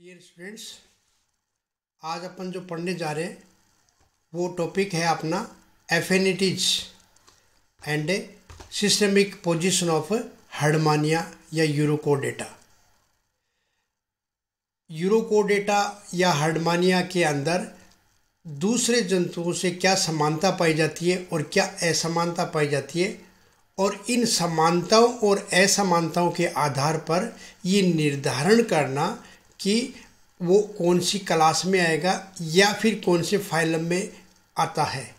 Dear students आज अपन जो पढ़ने जा रहे हैं, वो टॉपिक है अपना affinities and systemic position of Herdmania या यूरोकोडेटा यूरोकोडेटा या हर्डमानिया के अंदर दूसरे जंतुओं से क्या समानता पाई जाती है और क्या असमानता पाई जाती है और इन समानताओं और असमानताओं के आधार पर ये निर्धारण करना कि वो कौन सी क्लास में आएगा या फिर कौन से फाइलम में आता है।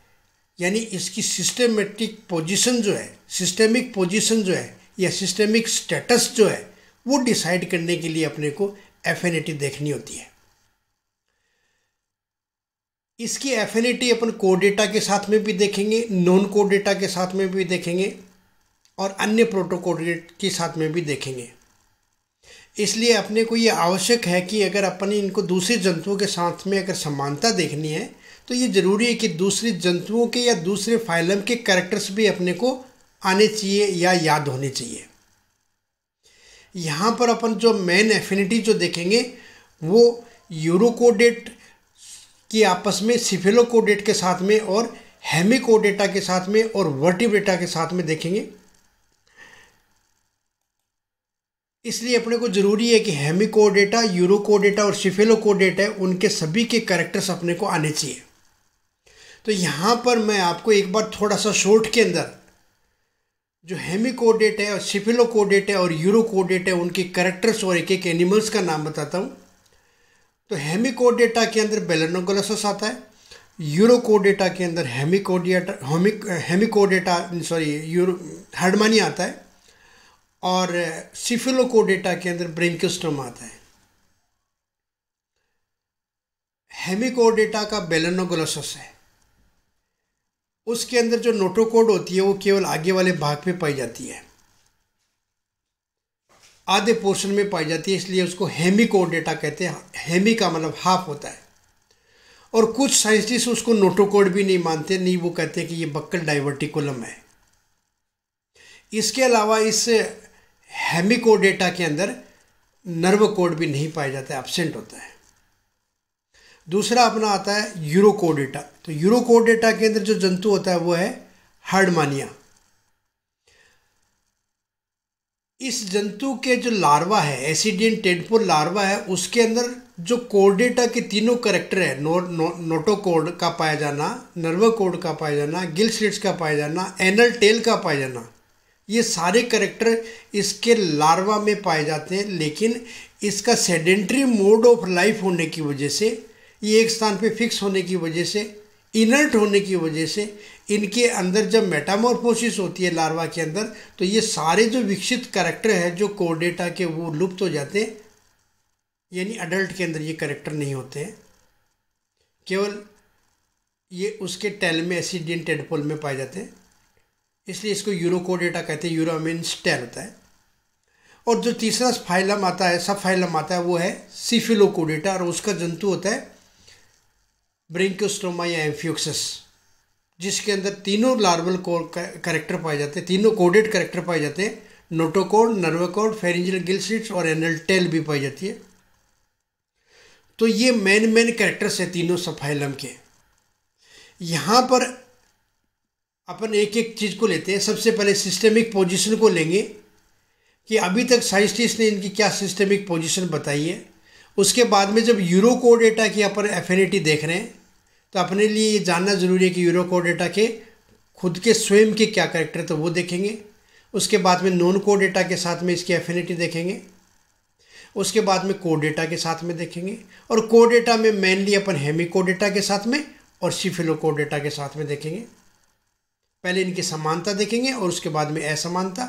यानी इसकी सिस्टमेटिक पोजीशन जो है सिस्टमिक पोजीशन जो है या सिस्टमिक स्टेटस जो है, वो डिसाइड करने के लिए अपने को एफिनिटी देखनी होती है। इसकी एफिनिटी अपन कोडेटा के साथ में भी देखेंगे नॉन कोडेटा के साथ में भी देखेंगे और अन्य प्रोटोकोडेट के साथ में भी देखेंगे। इसलिए अपने को ये आवश्यक है कि अगर अपन इनको दूसरे जंतुओं के साथ में अगर समानता देखनी है तो ये ज़रूरी है कि दूसरे जंतुओं के या दूसरे फाइलम के कैरेक्टर्स भी अपने को आने चाहिए या याद होने चाहिए। यहाँ पर अपन जो मेन एफिनिटी जो देखेंगे, वो यूरोकोडेट की आपस में सिफेलोकोडेट के साथ में और हेमिकोडेटा के साथ में और वर्टिब्रेटा के साथ में देखेंगे। इसलिए अपने को ज़रूरी है कि हेमिकोडेटा, यूरोकोडेटा और शिफेलोकोडेटा है, उनके सभी के करेक्टर्स अपने को आने चाहिए। तो यहाँ पर मैं आपको एक बार थोड़ा सा शॉर्ट के अंदर, जो हेमिकोडेट है और शिफिलोकोडेट है और यूरोकोडेट है, उनके करेक्टर्स और एक एक एनिमल्स का नाम बताता हूँ। तो हेमिकोडेटा के अंदर बेलेनोगोलसस आता है, यूरोकोडेटा के अंदर होमिक हेमिकोडेटा सॉरी यूरो हर्डमानी आता है और सिफिलोकोडेटा के अंदर ब्रेंकोस्टोम आता है। हेमिकोडेटा का बेलेनोगोलसस है। उसके अंदर जो नोटोकोड होती है, वो केवल आगे वाले भाग पे पाई जाती है। आधे पोर्शन में पाई जाती है, इसलिए उसको हेमिकोडेटा कहते हैं। हेमी का मतलब हाफ़ होता है। और कुछ साइंटिस्ट उसको नोटोकोड भी नहीं मानते, नहीं, वो कहते हैं कि ये बक्कल डाइवर्टिकुलम है। इसके अलावा इस हेमिकोडेटा के अंदर नर्व कोड भी नहीं पाया जाता है एबसेंट होता है। दूसरा अपना आता है यूरोकोडेटा। तो यूरोकोडेटा के अंदर जो जंतु होता है वो है हर्डमानिया। इस जंतु के जो लार्वा है एसिडियन टेडपोल लार्वा है उसके अंदर जो कोडेटा के तीनों करेक्टर है नो, नो नोटोकोड का पाया जाना नर्व कोड का पाया जाना गिल स्लिट्स का पाया जाना एनल टेल का पाया जाना ये सारे करेक्टर इसके लार्वा में पाए जाते हैं, लेकिन इसका सेडेंट्री मोड ऑफ़ लाइफ होने की वजह से, ये एक स्थान पे फिक्स होने की वजह से इनर्ट होने की वजह से, इनके अंदर जब मेटामॉर्फोसिस होती है लार्वा के अंदर तो ये सारे जो विकसित करेक्टर है, जो कोडेटा के वो लुप्त हो जाते हैं। यानी अडल्ट के अंदर ये करेक्टर नहीं होते हैं। केवल ये उसके टेल में एसिडियन टेडपोल में पाए जाते हैं। इसलिए इसको यूरोकोडेटा कहते हैं यूरो मीन्स टेल होता है। और जो तीसरा फाइलम आता है, सब फाइलम आता है, वो है सिफिलोकोडेटा, और उसका जंतु होता है ब्रिंकोस्टोमा या एम्फ्यूक्सस, जिसके अंदर तीनों लार्वल कोड करेक्टर पाए जाते हैं, तीनों कोडेड करेक्टर पाए जाते हैं। Notochord nerve cord pharyngeal gill slits और एनल टेल भी पाई जाती है। तो ये मेन मेन करेक्टर्स है तीनों सफाइलम के। यहाँ पर अपन एक एक चीज़ को लेते हैं। सबसे पहले सिस्टमिक पोजीशन को लेंगे कि अभी तक साइंटिस्ट ने इनकी क्या सिस्टमिक पोजीशन बताई है। उसके बाद में जब यूरोकोडेटा की अपन एफिनिटी देख रहे हैं तो अपने लिए ये जानना ज़रूरी है कि यूरो यूरोकोडेटा के खुद के स्वयं के क्या करेक्टर तो वो देखेंगे। उसके बाद में नॉन कोडेटा के साथ में इसकी एफिनिटी देखेंगे। उसके बाद में कोडेटा के साथ में देखेंगे। और कोडेटा में मेनली अपन हेमी कोडेटा के साथ में और सिफिलो कोडेटा के साथ में देखेंगे। पहले इनकी समानता देखेंगे और उसके बाद में असमानता,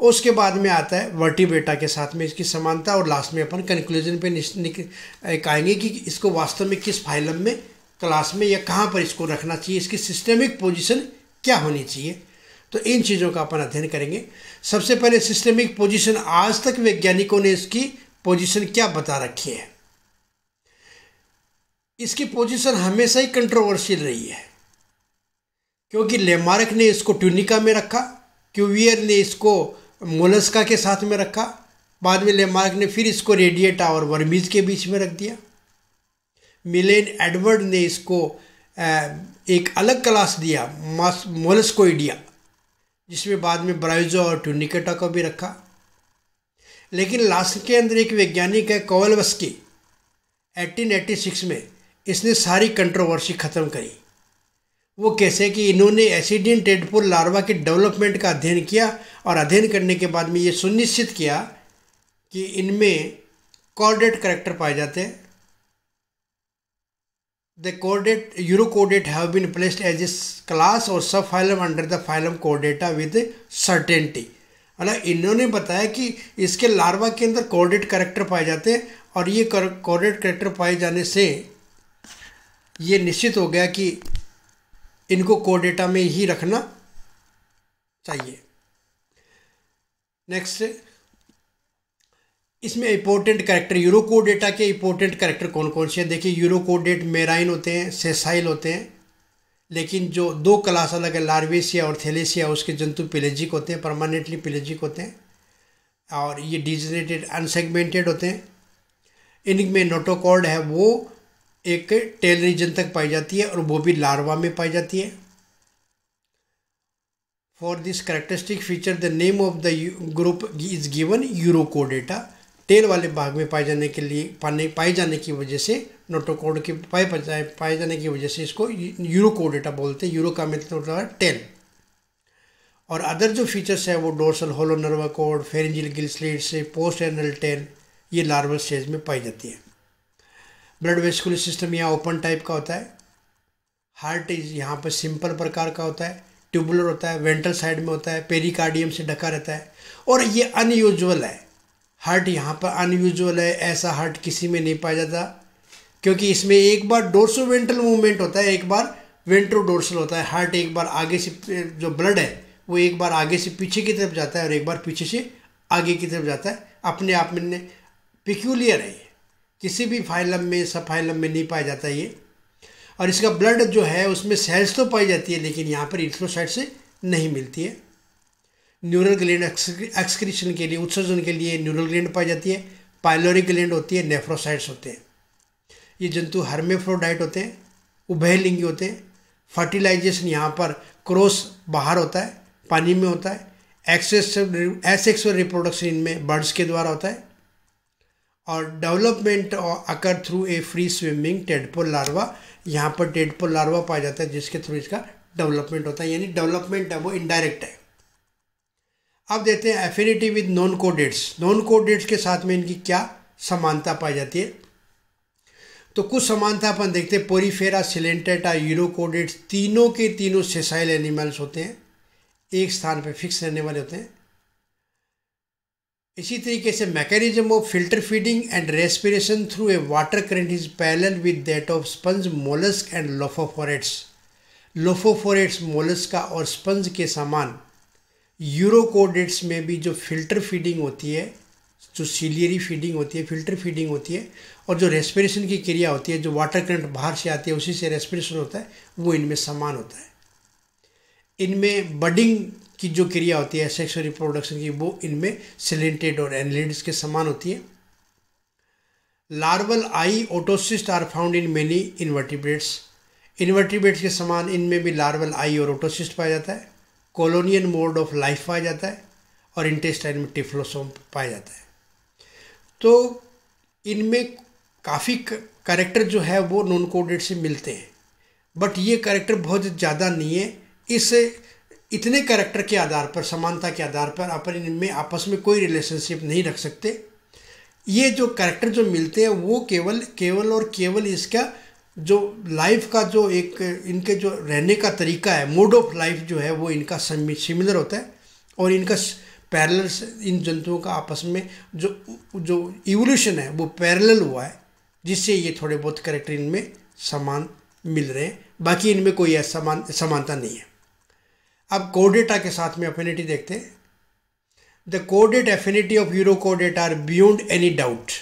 और उसके बाद में आता है वर्टिब्रेटा के साथ में इसकी समानता, और लास्ट में अपन कंक्लूजन पे आएँगे कि इसको वास्तव में किस फाइलम में क्लास में, या कहाँ पर इसको रखना चाहिए, इसकी सिस्टमिक पोजिशन क्या होनी चाहिए। तो इन चीज़ों का अपन अध्ययन करेंगे। सबसे पहले सिस्टमिक पोजिशन आज तक वैज्ञानिकों ने इसकी पोजिशन क्या बता रखी है? इसकी पोजिशन हमेशा ही कंट्रोवर्शियल रही है। क्योंकि लेमार्क ने इसको ट्यूनिका में रखा, क्यूवियर ने इसको मोलस्का के साथ में रखा, बाद में लेमार्क ने फिर इसको रेडिएटा और वर्मीज के बीच में रख दिया। मिलेन एडवर्ड ने इसको एक अलग क्लास दिया मोलस्कोइडिया, जिसमें बाद में ब्राइजो और ट्यूनिकेटा को भी रखा। लेकिन लास्ट के अंदर एक वैज्ञानिक है कोवलवस्की 1886 में, इसने सारी कंट्रोवर्सी ख़त्म करी। वो कैसे कि इन्होंने एसिडियन टेडपोल लार्वा के डेवलपमेंट का अध्ययन किया और अध्ययन करने के बाद में ये सुनिश्चित किया कि इनमें कॉर्डेट करेक्टर पाए जाते हैं। The chordate urochordate have been placed as is class और sub phylum under the phylum Chordata with certainty मतलब इन्होंने बताया कि इसके लार्वा के अंदर कोर्डेट करेक्टर पाए जाते हैं और ये कोर्डेट करेक्टर पाए जाने से ये निश्चित हो गया कि इनको कोडेटा में ही रखना चाहिए। नेक्स्ट इसमें इंपॉर्टेंट करेक्टर यूरोकोडेटा के इंपॉर्टेंट करेक्टर कौन कौन से हैं? देखिए यूरोकोडेट मेराइन होते हैं सेसाइल होते हैं, लेकिन जो दो क्लास अलग है लार्वेसिया और थेलेसिया उसके जंतु पिलेजिक होते हैं परमानेंटली पिलेजिक होते हैं, और ये डिजनेटेड अनसेगमेंटेड होते हैं। इनमें नोटोकॉर्ड है वो एक टेल रीजन तक पाई जाती है और वो भी लार्वा में पाई जाती है। For this characteristic feature the name of the group is given Urochordata tail वाले भाग में पाए जाने के लिए, पाने, पाए जाने की वजह से नोटोकोड के पाए पाए जाने की वजह से इसको यूरोकोडेटा बोलते हैं। यूरो का मतलब होता है टेल और अदर जो फीचर्स है, वो dorsal hollow nerve cord pharyngeal gill slit से पोस्ट एनल टेल ये लार्वल स्टेज में पाई जाती है। ब्लड वेस्कुलर सिस्टम यहाँ ओपन टाइप का होता है। हार्ट इज़ यहाँ पर सिंपल प्रकार का होता है। ट्यूबुलर होता है, वेंट्रल साइड में होता है, पेरिकार्डियम से ढका रहता है। और ये अनयूजुअल है। हार्ट यहाँ पर अनयूजुअल है, ऐसा हार्ट किसी में नहीं पाया जाता। क्योंकि इसमें एक बार डोर्सो वेंट्रल मूवमेंट होता है, एक बार वेंट्रो डोर्सल होता है। हार्ट एक बार आगे से, जो ब्लड है, वो एक बार आगे से पीछे की तरफ़ जाता है और एक बार पीछे से आगे की तरफ़ जाता है। अपने आप में पिक्यूलियर है किसी भी फाइलम में, सब फाइलम में नहीं पाया जाता ये। और इसका ब्लड जो है, उसमें सेल्स तो पाई जाती है, लेकिन यहाँ पर इथ्रोसाइड से नहीं मिलती है। न्यूरल ग्लैंड एक्सक्रीशन के लिए, उत्सर्जन के लिए न्यूरल ग्लैंड पाई जाती है। पाइलोरिक ग्लैंड होती है नेफ्रोसाइड्स होते हैं। ये जंतु हर्मेफ्रोडाइट होते हैं, उभयलिंगी होते हैं। फर्टिलाइजेशन यहाँ पर क्रॉस बाहर होता है, पानी में होता है। एक्सेस एसेक्सुअल रिप्रोडक्शन इनमें बर्ड्स के द्वारा होता है। और development occur through a free swimming tadpole larva यहाँ पर टेडपोल लार्वा पाया जाता है, जिसके थ्रू इसका डेवलपमेंट होता है, यानी डेवलपमेंट है वो इनडायरेक्ट है। अब देते हैं affinity with non chordates non chordates के साथ में इनकी क्या समानता पाई जाती है? तो कुछ समानता अपन देखते हैं। पोरीफेरा सिलेंटेटा यूरोकोडेट्स तीनों के तीनों सेसाइल एनिमल्स होते हैं। एक स्थान पर फिक्स रहने वाले होते हैं। इसी तरीके से mechanism of filter feeding and respiration through a water current is parallel with that of sponge mollusc and lophophorates lophophorates Mollusca और स्पंज के समान यूरोकोडेट्स में भी जो फ़िल्टर फीडिंग होती है, जो सीलियरी फीडिंग होती है फ़िल्टर फीडिंग होती है और जो रेस्पिरेशन की क्रिया होती है, जो वाटर करंट बाहर से आती है, उसी से रेस्पिरेशन होता है, वो इनमें समान होता है। इनमें बडिंग की जो क्रिया होती है सेक्सुअल रिप्रोडक्शन की, वो इनमें सिलेंटेड और एनलिड्स के समान होती है। Larval eye otocyst are found in many invertebrates invertebrates के समान इनमें भी लार्वल आई और ओटोसिस्ट पाया जाता है। कॉलोनियन मोड ऑफ़ लाइफ पाया जाता है और इंटेस्टाइन में टिफ्लोसोम पाया जाता है। तो इनमें काफ़ी करेक्टर जो है, वो नॉन कोडेड से मिलते हैं। बट ये करेक्टर बहुत ज़्यादा नहीं है। इस इतने करेक्टर के आधार पर, समानता के आधार पर अपन इनमें आपस में कोई रिलेशनशिप नहीं रख सकते। ये जो करेक्टर जो मिलते हैं, वो केवल केवल और केवल इसका जो लाइफ का जो एक, इनके जो रहने का तरीका है मोड ऑफ़ लाइफ जो है, वो इनका सिमिलर होता है। और इनका पैरेलल इन जंतुओं का आपस में जो जो इवोल्यूशन है, वो पैरेलल हुआ है, जिससे ये थोड़े बहुत करेक्टर इनमें समान मिल रहे हैं। बाकी इनमें कोई समान, समानता नहीं है। अब कोडेटा के साथ में अफिनिटी देखते हैं। The caudate affinity of यूरोकोडेट are beyond any doubt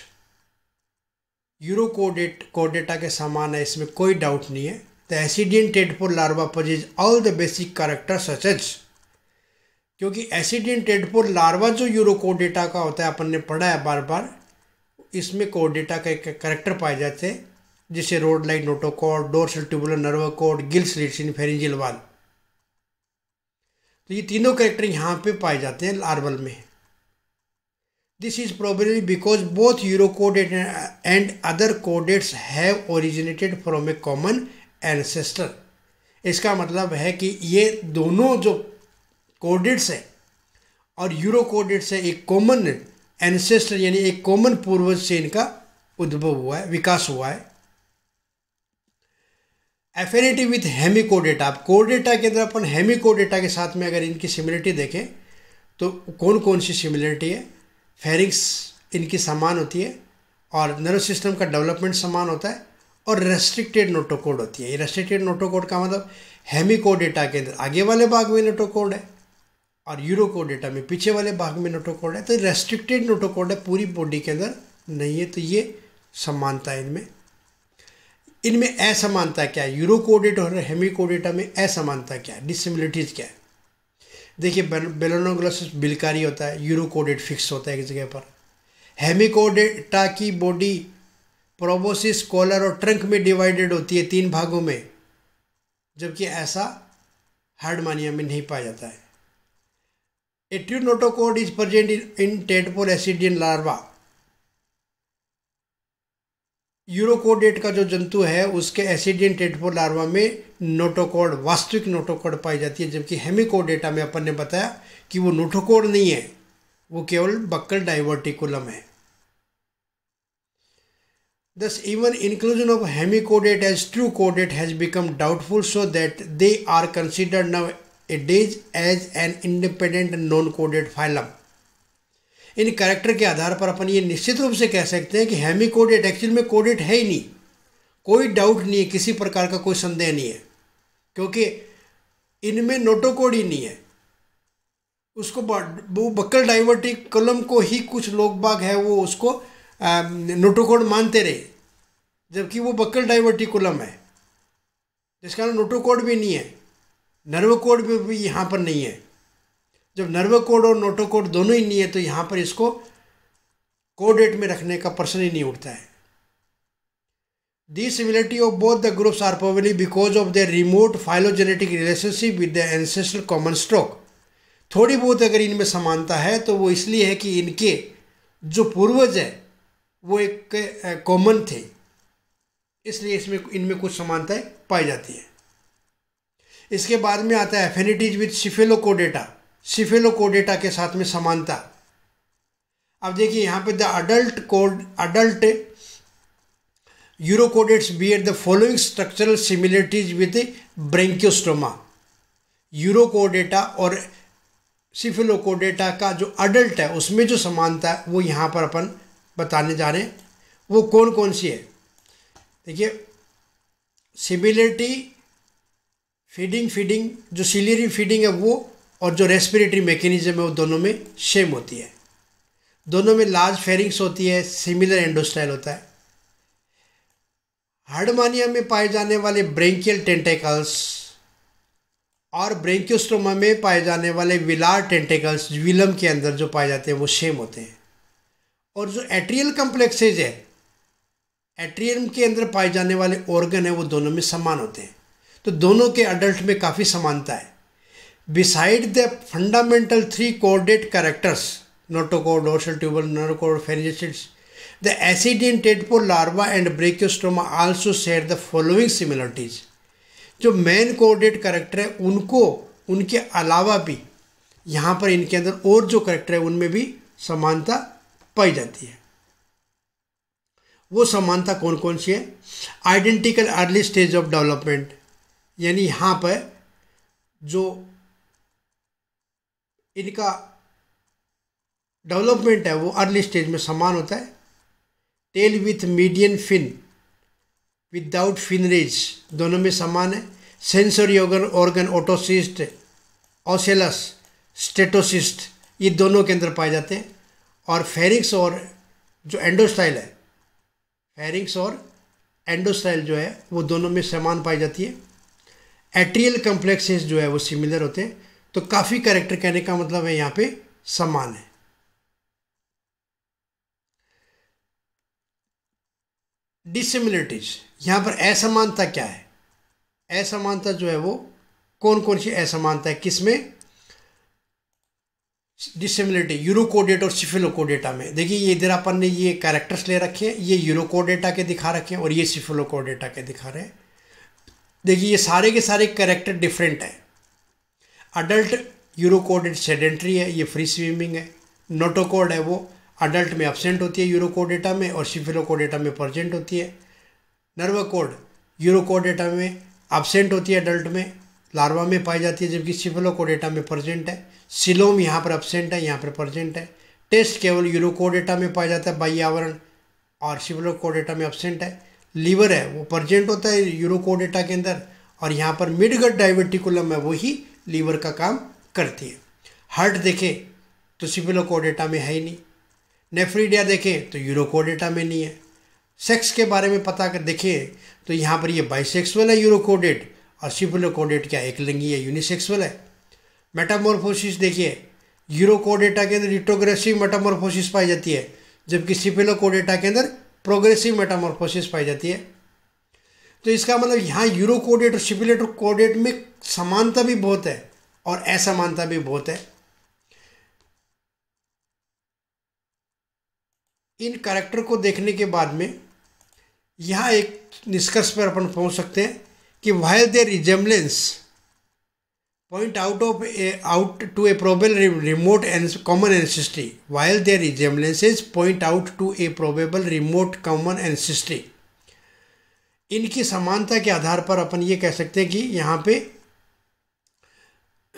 यूरोकोडेट कोडेटा के समान है, इसमें कोई डाउट नहीं है। The ascidian tadpole larva पजेज all the basic character such as क्योंकि एसिडियन टेडपोल लार्वा जो यूरोकोडेटा का होता है, अपन ने पढ़ा है बार बार इसमें कोडेटा का एक करेक्टर पाए जाते हैं, जिसे rod like notochord dorsal tubular nerve gills gill slits in pharyngeal wall तो ये तीनों करेक्टर यहाँ पे पाए जाते हैं लार्वल में। This is probably because both urochordate and other chordates have originated from a common ancestor इसका मतलब है कि ये दोनों जो कोडेट्स है और यूरो कोडेट्स है एक कॉमन एनसेस्टर यानी एक कॉमन पूर्वज से इनका उद्भव हुआ है, विकास हुआ है। एफिनिटी विथ हेमिकोडेटा अब कोडेटा के अंदर अपन हेमिकोडेटा के साथ में अगर इनकी सिमिलरिटी देखें तो कौन कौन सी सिमिलरिटी है? फेरिंग्स इनकी समान होती है, और नर्व सिस्टम का डेवलपमेंट समान होता है, और रेस्ट्रिक्टेड नोटोकोड होती है। ये रेस्ट्रिक्टेड नोटोकोड का मतलब हेमिकोडेटा के अंदर आगे वाले भाग में नोटोकोड है, और यूरोकोडेटा में पीछे वाले भाग में नोटोकोड है। तो रेस्ट्रिक्टेड नोटोकोड है, पूरी बॉडी के अंदर नहीं है तो ये समानता है इनमें। इनमें असमानता क्या है यूरोकोडेट और हेमिकोडेटा में असमानता क्या है डिसमिलिटीज़ क्या है? देखिए बेलोनोग्लोसिस बिलकारी होता है यूरोकोडेट फिक्स होता है एक जगह पर। हेमिकोडेटा की बॉडी प्रोबोसिस, कॉलर और ट्रंक में डिवाइडेड होती है तीन भागों में, जबकि ऐसा हार्डमानिया में नहीं पाया जाता है। A true notochord is present in tadpole ascidian larva urochordate का जो जंतु है, उसके एसिडियन टेटफोर लार्वा में नोटोकोड वास्तविक नोटोकोड पाई जाती है, जबकि हेमिकोडेटा में अपन ने बताया कि वो नोटोकोड नहीं है, वो केवल बक्कल डाइवर्टिकुलम है। दस even inclusion of hemichordate as true caudate has become doubtful so that they are considered now A days as an independent non coded phylum in character के आधार पर अपन ये निश्चित रूप से कह सकते हैं कि हेमी कोडेट एक्चुअल में कोडेट है ही नहीं। कोई डाउट नहीं है, किसी प्रकार का कोई संदेह नहीं है। क्योंकि इनमें नोटोकोड ही नहीं है। उसको वो बक्कल डाइवर्टिक कलम को ही कुछ लोग बाग है, वो उसको नोटोकोड मानते रहे। जबकि वो बक्कल डाइवर्टिक कलम है। जिसका नोटोकोड भी नहीं है नर्व कोड भी यहाँ पर नहीं है। जब नर्व कोड और नोटो कोड दोनों ही नहीं है तो यहाँ पर इसको कोडेट में रखने का प्रश्न ही नहीं उठता है। The similarity of both the groups are probably because of the remote phylogenetic relationship with the ancestral common stock थोड़ी बहुत अगर इनमें समानता है तो वो इसलिए है कि इनके जो पूर्वज है, वो एक कॉमन थे। इसलिए इसमें इनमें कुछ समानताएँ पाई जाती है। इसके बाद में आता है एफिनिटीज विथ सिफेलोकोडेटा सिफेलोकोडेटा के साथ में समानता। अब देखिए यहाँ पे the adult code adult urochordates bear the following structural similarities with Branchiostoma Urochordata और सिफिलोकोडेटा का जो अडल्ट है, उसमें जो समानता है, वो यहाँ पर अपन बताने जा रहे हैं। वो कौन कौन सी है? देखिए सिमिलरिटी फीडिंग फीडिंग जो सिलियरी फीडिंग है, वो और जो रेस्पिरेटरी मैकेनिज्म है वो दोनों में सेम होती है। दोनों में लार्ज फेरिंग्स होती है सिमिलर एंडोस्टाइल होता है। हार्डमानिया में पाए जाने वाले ब्रेंकियल टेंटेकल्स और ब्रेंक्योस्टोमा में पाए जाने वाले विलार टेंटेकल्स, विलम के अंदर जो पाए जाते हैं वो सेम होते हैं। और जो एट्रियल कम्प्लेक्सेज है एट्रियम के अंदर पाए जाने वाले ऑर्गन है वो दोनों में समान होते हैं। तो दोनों के अडल्ट में काफ़ी समानता है। Beside the fundamental three coordinate characters notochord dorsal tubular notochord pharyngeal slits the ascidian tadpole larva and branchiostoma also share the following similarities जो मेन कोऑर्डिनेट करेक्टर है, उनको, उनके अलावा भी, यहाँ पर इनके अंदर और जो करेक्टर है, उनमें भी समानता पाई जाती है। वो समानता कौन कौन सी है? Identical early stage of development यानी यहाँ पर जो इनका डेवलपमेंट है, वो अर्ली स्टेज में समान होता है। Tail with median fin without fin rays दोनों में समान है। Sensory organ organ otocyst ocellus statocyst ये दोनों के अंदर पाए जाते हैं। और फेरिक्स और जो एंडोस्टाइल है फेरिक्स और एंडोस्टाइल जो है, वो दोनों में समान पाई जाती है। एट्रियल कम्प्लेक्सेस जो है, वो सिमिलर होते हैं। तो काफ़ी कैरेक्टर कहने का मतलब है यहाँ पे समान है। डिसिमिलिटीज यहाँ पर असमानता क्या है? असमानता जो है वो कौन कौन सी असमानता है? किसमें? डिसिमिलिटी यूरोकोडेट और सिफिलोकोडेटा में। देखिए, ये इधर अपन ने ये कैरेक्टर्स ले रखे हैं, ये यूरोकोडेटा के दिखा रखे हैं और ये सिफिलोकोडेटा के दिखा रहे हैं। देखिए, ये सारे के सारे कैरेक्टर डिफरेंट है। अडल्ट यूरोकोडेट सेडेंट्री है, ये फ्री स्विमिंग है। नोटोकोड है वो अडल्ट में अपसेंट होती है यूरोकोडेटा में और सिफिलोकोडेटा में प्रजेंट होती है। नर्वोकोड यूरोकोडेटा में अपसेंट होती है अडल्ट में लार्वा में पाई जाती है जबकि सिफिलोकोडेटा में प्रजेंट है। सिलोम यहाँ पर अपसेंट है, यहाँ पर प्रजेंट है। टेस्ट केवल यूरोकोडेटा में पाया जाता है बाह्य आवरण और सिफिलोकोडेटा में अपसेंट है। लीवर है, वो प्रजेंट होता है यूरोकोडेटा के अंदर और यहाँ पर मिडगट डाइवर्टिकुलम है, वही लीवर का काम करती है। हार्ट देखें तो सिफिलोकोडेटा में है ही नहीं। नेफ्रीडिया देखें तो यूरोकोडेटा में नहीं है। सेक्स के बारे में पता कर देखें तो यहाँ पर ये बाइसेक्सुअल है यूरोकोडेट और सिफिलोकोडेट क्या एक लिंगी है, यूनिसेक्सुअल है। मेटामोरफोसिस देखिए, यूरोकोडेटा के अंदर रिट्रोग्रेसिव मेटामोरफोसिस पाई जाती है, जबकि सिफिलोकोडेटा के अंदर प्रोग्रेसिव मेटामोरफोसिस पाई जाती है। तो इसका मतलब यहाँ यूरो कोऑर्डिनेट और सिपुलेटर कोऑर्डिनेट में समानता भी बहुत है और असमानता भी बहुत है। इन करैक्टर को देखने के बाद में यहाँ एक निष्कर्ष पर अपन पहुँच सकते हैं कि while they resemblance point out of a out to a probable remote and common ancestry while their resemblance is point out to a probable remote common ancestry इनकी समानता के आधार पर अपन ये कह सकते हैं कि यहाँ पे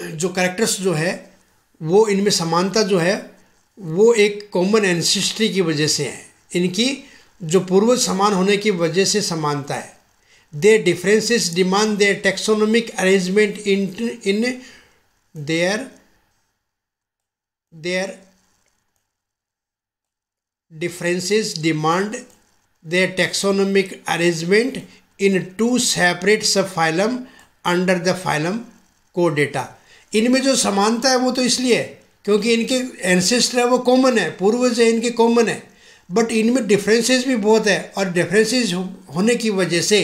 जो करेक्टर्स जो है वो इनमें समानता जो है वो एक कॉमन एंसिस्ट्री की वजह से है। इनकी जो पूर्वज समान होने की वजह से समानता है। Their differences demand their taxonomic arrangement in, in their their differences demand their taxonomic arrangement in two separate subphylum under the phylum Chordata. इनमें जो समानता है वो तो इसलिए है, क्योंकि इनके एंसेस्टर है, वो कॉमन है, पूर्वज है, इनके कॉमन है। बट इनमें डिफरेंसेस भी बहुत है, और डिफरेंसेस होने की वजह से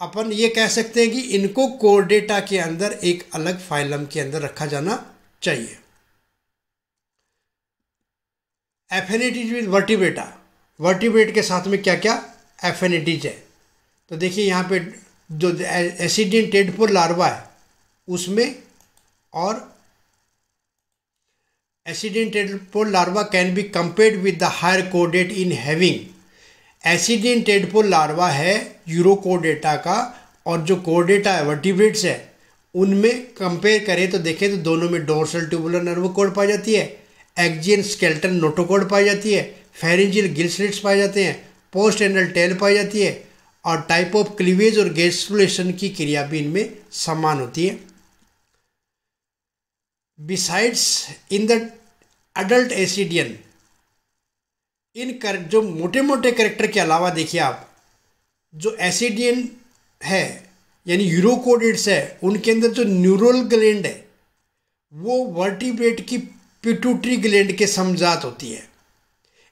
अपन ये कह सकते हैं कि इनको कोर डेटा के अंदर एक अलग फाइलम के अंदर रखा जाना चाहिए। एफेनिटीज विद वर्टिब्रेटा वर्टिब्रेट के साथ में क्या क्या एफेनिटीज है? तो देखिए यहाँ पे जो एसिडियन टेडपोर लार्वा है, उसमें और ascidian tadpole larva can be compared with the higher caudate in having ascidian tadpole larva है यूरोकोडेटा का, और जो कोडेटा है वर्टिब्रेट्स है, उनमें कंपेयर करें तो देखें तो दोनों में डोर्सल ट्यूबुलर नर्व कोड पाई जाती है। एक्जियन स्केल्टन नोटोकोड पाई जाती है, फेरेंजियल गिल्सलेट्स पाए जाते हैं, पोस्ट एनल टेल पाई जाती है, और टाइप ऑफ़ क्लीवेज और गैसुलेशन की क्रिया भी इनमें समान होती है। Besides in the adult ascidian in कर, जो मोटे मोटे करेक्टर के अलावा देखिए आप, जो एसिडियन है, यानी यूरोकोडेट्स है, उनके अंदर जो न्यूरल ग्लैंड है, वो वर्टिब्रेट की पिटूटरी ग्लैंड के समझात होती है।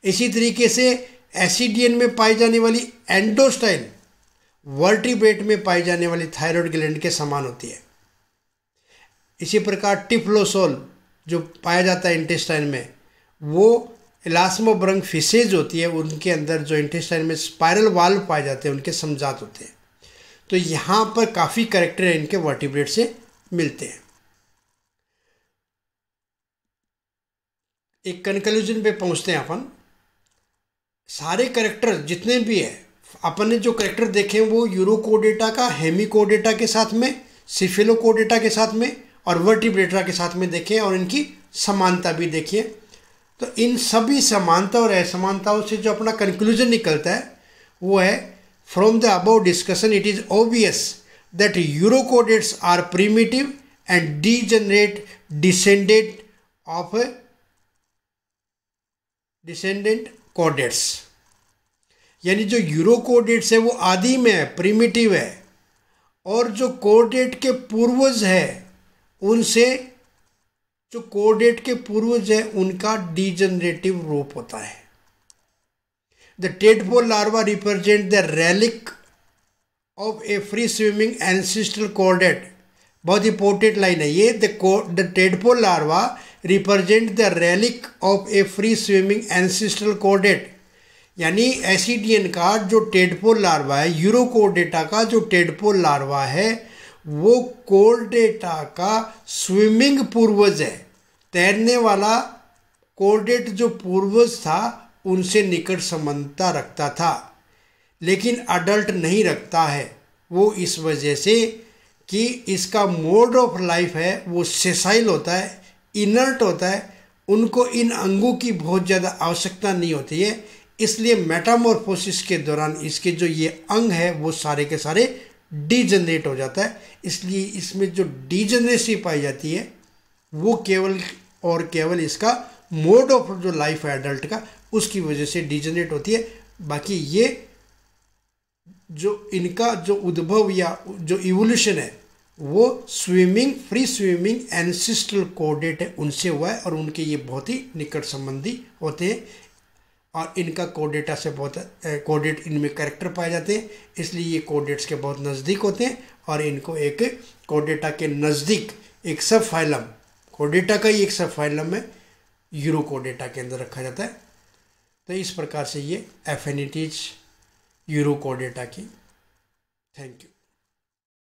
इसी तरीके से एसिडियन में पाई जाने वाली एंडोस्टाइल वर्टिब्रेट में पाई जाने वाली थायराइड ग्लैंड के समान होती है। इसी प्रकार टिफ्लोसोल जो पाया जाता है इंटेस्टाइन में, वो इलास्मोब्रंग फिसेज होती है, उनके अंदर जो इंटेस्टाइन में स्पायरल वाल्व पाए जाते हैं, उनके समझात होते हैं। तो यहाँ पर काफ़ी करेक्टर इनके वर्टिब्रेट से मिलते हैं। एक कंक्लूजन पे पहुँचते हैं अपन। सारे करेक्टर जितने भी है, अपन ने जो करेक्टर देखे हैं वो यूरोकोडेटा का हेमिकोडेटा के साथ में सिफिलोकोडेटा के साथ में और वर्टिब्रेटा के साथ में देखे और इनकी समानता भी देखिए तो इन सभी समानता और असमानताओं से जो अपना कंक्लूजन निकलता है, वो है from the above discussion it is obvious that urochordates are primitive and degenerate descendant of descendant chordates यानी जो यूरोकोडेट्स है, वो आदि में है प्रीमेटिव है। और जो कोडेट के पूर्वज है, उनसे जो कोडेट के पूर्वज है, उनका डीजनरेटिव रूप होता है। The tadpole larva represent the relic of a free swimming ancestral caudate बहुत इंपॉर्टेंट लाइन है ये। The tadpole larva represent the relic of a free swimming ancestral caudate यानी एसिडियन का जो टेडपोल लार्वा है यूरोकोडेटा का जो टेडपोल लार्वा है, वो कोर्डेटा का स्विमिंग पूर्वज है। तैरने वाला कोर्डेट जो पूर्वज था, उनसे निकट समानता रखता था। लेकिन अडल्ट नहीं रखता है। वो इस वजह से कि इसका मोड ऑफ़ लाइफ है, वो सेसाइल होता है। इनर्ट होता है, उनको इन अंगों की बहुत ज़्यादा आवश्यकता नहीं होती है। इसलिए मेटामॉर्फोसिस के दौरान इसके जो ये अंग है, वो सारे के सारे डीजनरेट हो जाता है। इसलिए इसमें जो डीजनरेसी पाई जाती है, वो केवल और केवल इसका मोड ऑफ़ जो लाइफ है एडल्ट का, उसकी वजह से डीजनरेट होती है। बाकी ये जो इनका जो उद्भव या जो इवोल्यूशन है वो स्विमिंग फ्री स्विमिंग एंसिस्ट्रल कोडेट है, उनसे हुआ है और उनके ये बहुत ही निकट संबंधी होते हैं और इनका कोडेटा से बहुत कोडेट इनमें करेक्टर पाए जाते हैं, इसलिए ये कोडेट्स के बहुत नज़दीक होते हैं और इनको एक कोडेटा के नज़दीक एक सब फाइलम कोडेटा का ही एक सब फाइलम है, यूरो कोडेटा के अंदर रखा जाता है। तो इस प्रकार से ये एफिनिटीज यूरो कोडेटा की। Thank you